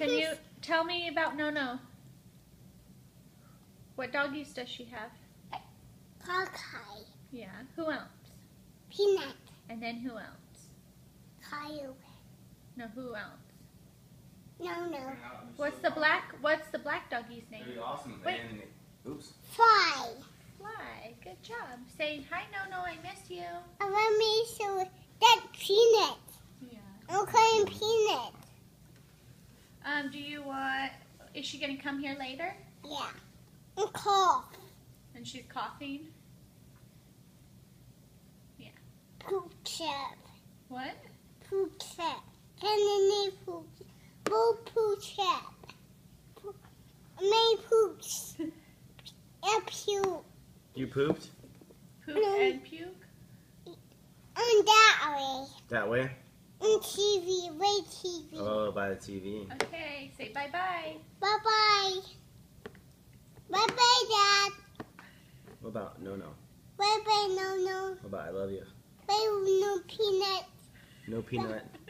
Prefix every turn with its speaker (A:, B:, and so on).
A: Can you tell me about No No? What doggies does she have?
B: Cockeye.
A: Yeah. Who else?
B: Peanut.
A: And then who else?
B: Coyote.
A: No, who else?
B: No, no.
A: What's the black? What's the black doggie's name?
C: It'd awesome.
A: Wait.
C: And, oops.
B: Fly.
A: Fly. Good job. Say hi, No No. I miss you.
B: I want me to that peanut.
A: Yeah.
B: I'm calling peanut.
A: Um. Do you want? Is she gonna come here later?
B: Yeah. And cough.
A: And she's coughing. Yeah.
B: Poop chip.
A: What?
B: Poop chip. Can you name poop? Bull poop chip. Poop. Main poops. And puke.
C: You pooped?
A: Poop and puke.
B: And that way.
C: That way?
B: And TV. Way TV.
C: Oh, by the TV.
A: Okay. Say bye bye.
B: Bye bye. Bye bye, Dad.
C: What about no no?
B: Bye bye, no, no.
C: What about I love you?
B: Bye, no peanut.
C: No peanut.